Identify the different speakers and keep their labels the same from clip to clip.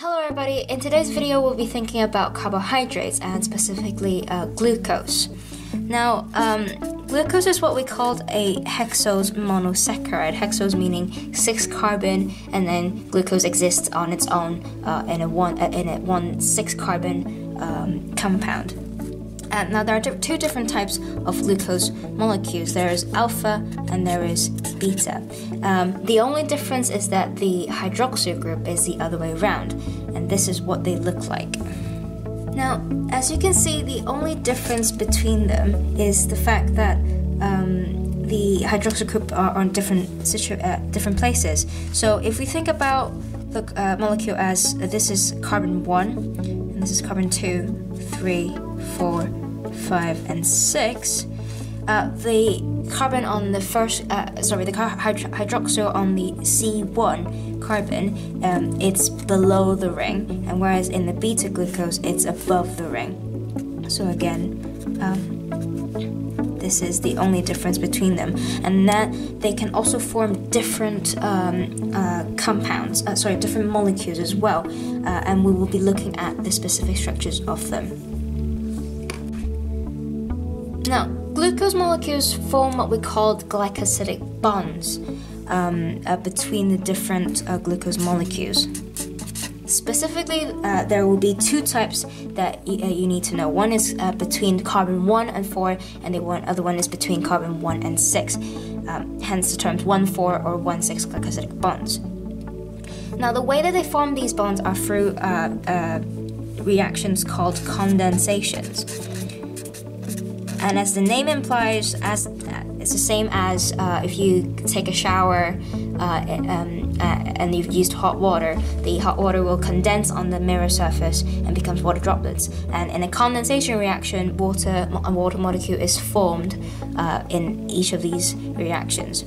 Speaker 1: Hello everybody, in today's video we'll be thinking about carbohydrates and specifically uh, glucose. Now, um, glucose is what we called a hexose monosaccharide, hexose meaning six carbon and then glucose exists on its own uh, in, a one, uh, in a one six carbon um, compound. Uh, now, there are two different types of glucose molecules. There is alpha and there is beta. Um, the only difference is that the hydroxyl group is the other way around, and this is what they look like. Now, as you can see, the only difference between them is the fact that um, the hydroxyl group are on different situ- uh, different places. So, if we think about the uh, molecule as uh, this is carbon one, and this is carbon two, three, four, 5, and 6, uh, the carbon on the first, uh, sorry, the hydroxyl on the C1 carbon, um, it's below the ring, and whereas in the beta glucose, it's above the ring. So again, um, this is the only difference between them, and that they can also form different um, uh, compounds, uh, sorry, different molecules as well, uh, and we will be looking at the specific structures of them. Now, glucose molecules form what we call glycosidic bonds um, uh, between the different uh, glucose molecules. Specifically, uh, there will be two types that uh, you need to know. One is uh, between carbon 1 and 4, and the one, other one is between carbon 1 and 6. Um, hence the terms 1 4 or 1 6 glycosidic bonds. Now, the way that they form these bonds are through uh, reactions called condensations. And as the name implies, as it's the same as uh, if you take a shower uh, um, uh, and you've used hot water, the hot water will condense on the mirror surface and becomes water droplets. And in a condensation reaction, water a water molecule is formed uh, in each of these reactions.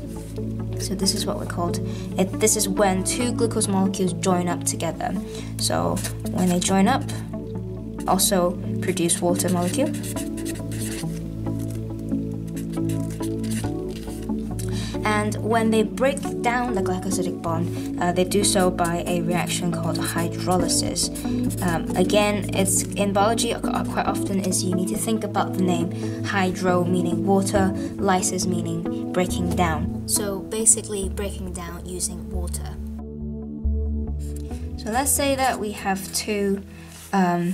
Speaker 1: So this is what we're called. It, this is when two glucose molecules join up together. So when they join up, also produce water molecule. And when they break down the glycosidic bond, uh, they do so by a reaction called hydrolysis. Um, again, it's in biology uh, quite often is you need to think about the name hydro meaning water, lysis meaning breaking down. So basically, breaking down using water. So let's say that we have two. Um,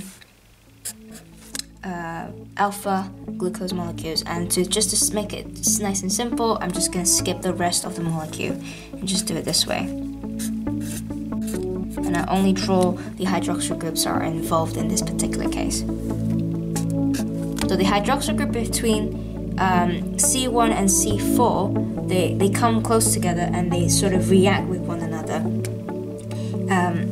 Speaker 1: uh, alpha glucose molecules. And to just to make it nice and simple I'm just going to skip the rest of the molecule and just do it this way. And I only draw the hydroxyl groups are involved in this particular case. So the hydroxyl group between um, C1 and C4 they, they come close together and they sort of react with one another. Um,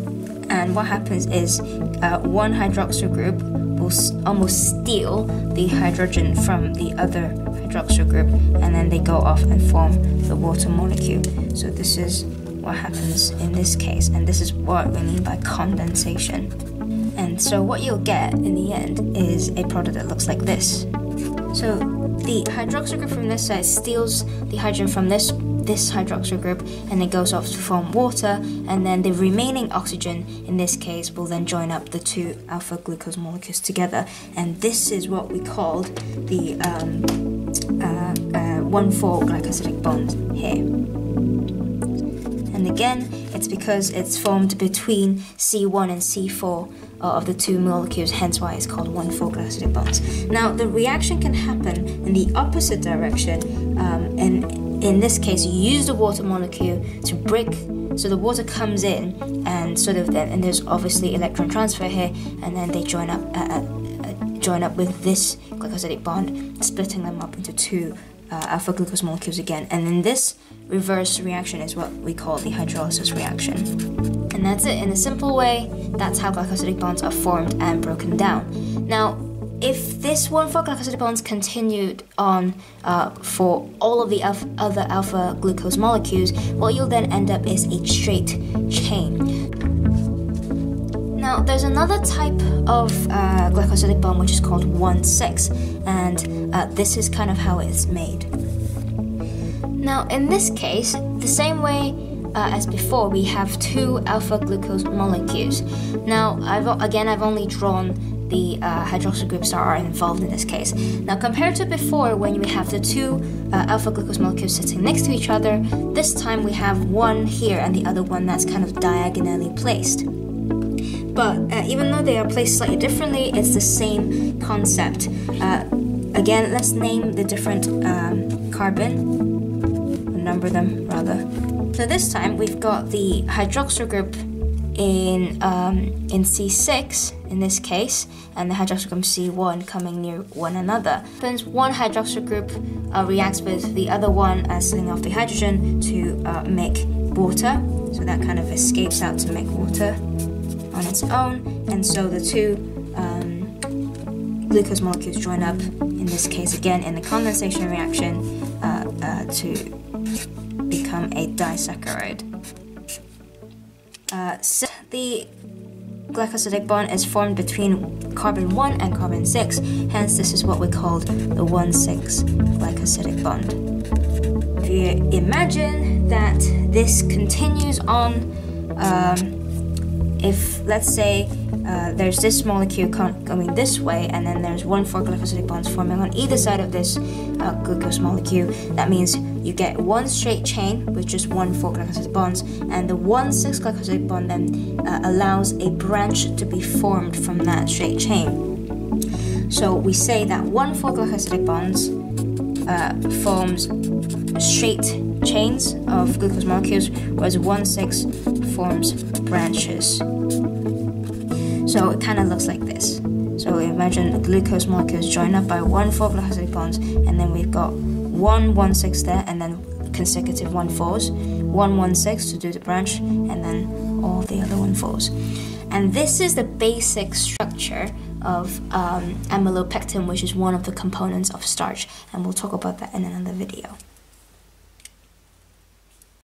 Speaker 1: and what happens is uh, one hydroxyl group will almost steal the hydrogen from the other hydroxyl group and then they go off and form the water molecule. So this is what happens in this case and this is what we mean by condensation. And so what you'll get in the end is a product that looks like this. So the hydroxyl group from this side steals the hydrogen from this this hydroxyl group and it goes off to form water and then the remaining oxygen in this case will then join up the two alpha glucose molecules together and this is what we called the um, uh, uh, 1,4 glycosidic bond here. And again, it's because it's formed between C1 and C4 uh, of the two molecules, hence why it's called 1,4 glycosidic bonds. Now, the reaction can happen in the opposite direction, um, and in this case, you use the water molecule to break so the water comes in and sort of then and there's obviously electron transfer here and then they join up uh, uh, uh join up with this glycosidic bond splitting them up into two uh, alpha glucose molecules again. And then this reverse reaction is what we call the hydrolysis reaction. And that's it. In a simple way that's how glycosidic bonds are formed and broken down. Now if this 1,4 glycosidic bonds continued on uh, for all of the alpha, other alpha glucose molecules, what you'll then end up is a straight chain. Now, there's another type of uh, glycosidic bond which is called 1,6, and uh, this is kind of how it's made. Now, in this case, the same way uh, as before, we have two alpha glucose molecules. Now, I've, again, I've only drawn the uh, hydroxyl groups are involved in this case. Now, compared to before, when we have the two uh, alpha glucose molecules sitting next to each other, this time we have one here and the other one that's kind of diagonally placed. But uh, even though they are placed slightly differently, it's the same concept. Uh, again, let's name the different um, carbon, number them rather. So this time we've got the hydroxyl group in um, in C6 in this case, and the hydroxyl group C1 coming near one another. Since one hydroxyl group uh, reacts with the other one as setting off the hydrogen to uh, make water, so that kind of escapes out to make water on its own, and so the two um, glucose molecules join up. In this case, again in the condensation reaction uh, uh to become a disaccharide. Uh, the glycosidic bond is formed between carbon 1 and carbon 6, hence this is what we called the 1,6 glycosidic bond. If you imagine that this continues on, um, if let's say uh, there's this molecule coming this way, and then there's one four glycosidic bonds forming on either side of this uh, glucose molecule. That means you get one straight chain with just one four glycosidic bonds, and the one six glycosidic bond then uh, allows a branch to be formed from that straight chain. So we say that one four glycosidic bonds uh, forms straight chains of glucose molecules, whereas one six forms branches. So it kind of looks like this. So imagine glucose molecules joined up by one four glycosidic bonds, and then we've got one one six there, and then consecutive one fours, one one six to do the branch, and then all the other one fours. And this is the basic structure of um, amylopectin, which is one of the components of starch, and we'll talk about that in another video.